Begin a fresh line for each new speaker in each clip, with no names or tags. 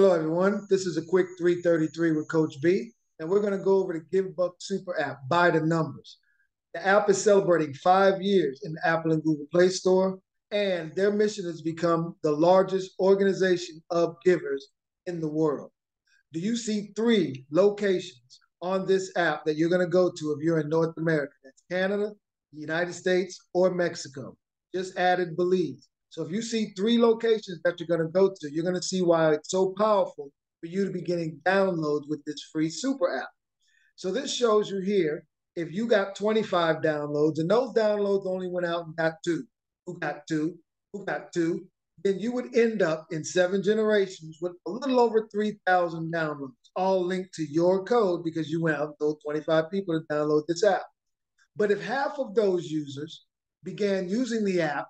Hello, everyone. This is a quick 333 with Coach BE, and we're going to go over the Givbux Super app by the numbers. The app is celebrating five years in the Apple and Google Play Store, and their mission has become the largest organization of givers in the world. Do you see three locations on this app that you're going to go to if you're in North America? That's Canada, the United States, or Mexico. Just added Belize. So if you see three locations that you're going to go to, you're going to see why it's so powerful for you to be getting downloads with this free super app. So this shows you here, if you got 25 downloads and those downloads only went out and got two, who got two, who got two, then you would end up in seven generations with a little over 3,000 downloads, all linked to your code because you went out and told 25 people to download this app. But if half of those users began using the app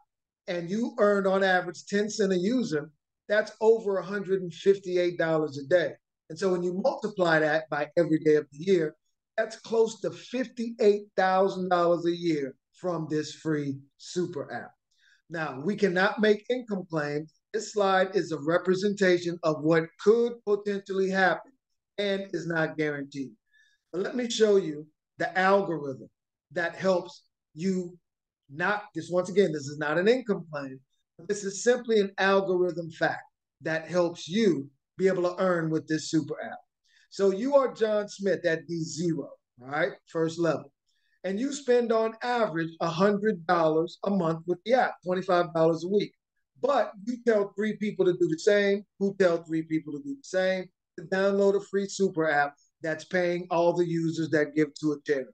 and you earned on average 10 cent a user, that's over $158 a day. And so when you multiply that by every day of the year, that's close to $58,000 a year from this free super app. Now, we cannot make income claims. This slide is a representation of what could potentially happen and is not guaranteed. But let me show you the algorithm that helps you not this once again, this is not an income plan. This is simply an algorithm fact that helps you be able to earn with this super app. So you are John Smith at D0, right? First level. And you spend on average $100 a month with the app, $25 a week. But you tell three people to do the same, who tell three people to do the same, to download a free super app that's paying all the users that give to a charity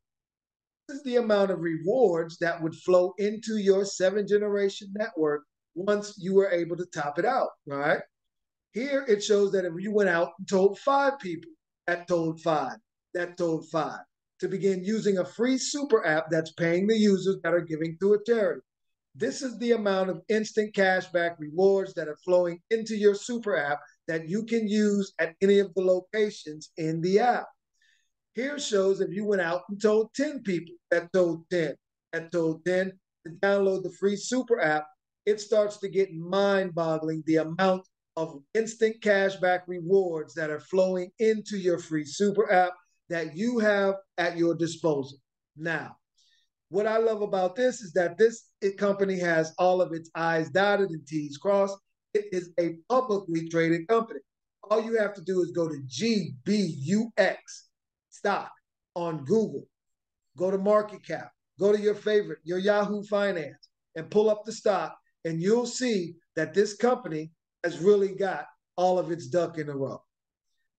is the amount of rewards that would flow into your seven generation network once you were able to top it out, right? Here it shows that if you went out and told five people, that told five, that told five, to begin using a free super app that's paying the users that are giving to a charity. This is the amount of instant cashback rewards that are flowing into your super app that you can use at any of the locations in the app. Here shows if you went out and told 10 people that told 10, that told 10 to download the free super app, it starts to get mind boggling the amount of instant cashback rewards that are flowing into your free super app that you have at your disposal. Now, what I love about this is that this company has all of its I's dotted and T's crossed. It is a publicly traded company. All you have to do is go to GBUX stock on Google, go to market cap, go to your favorite, your Yahoo Finance, and pull up the stock, and you'll see that this company has really got all of its duck in a row.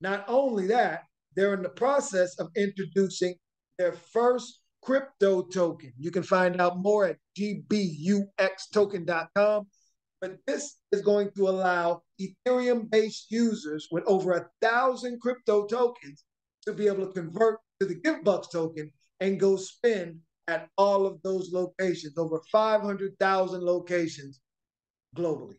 Not only that, they're in the process of introducing their first crypto token. You can find out more at gbuxtoken.com. But this is going to allow Ethereum based users with over a thousand crypto tokens to be able to convert to the gift Givbux token and go spend at all of those locations, over 500,000 locations globally.